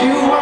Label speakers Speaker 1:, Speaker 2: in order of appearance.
Speaker 1: do